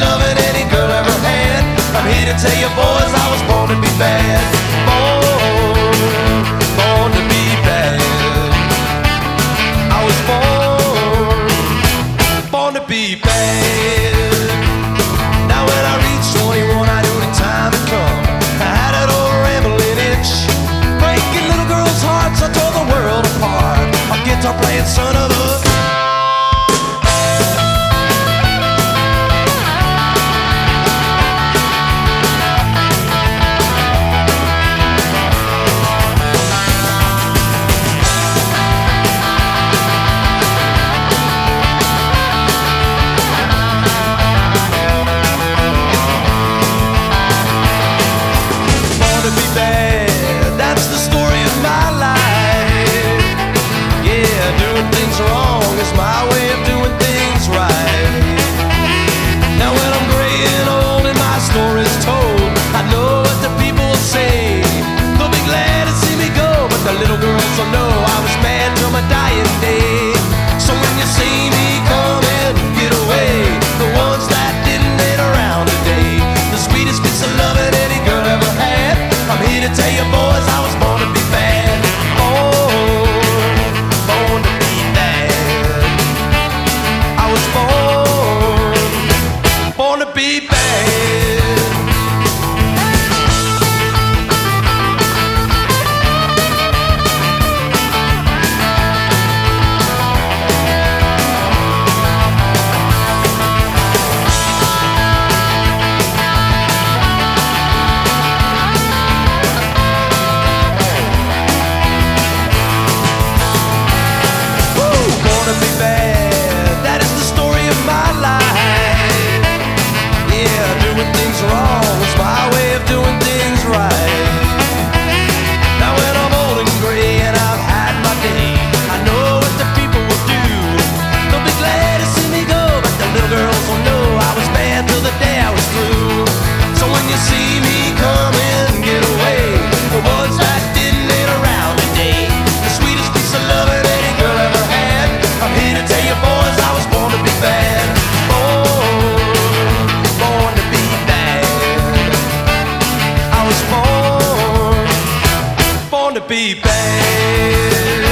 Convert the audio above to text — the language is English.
loving any girl ever had. I'm here to tell you, boys, I was born to be bad. Born, born to be bad. I was born, born to be bad. Was born, born to be bad.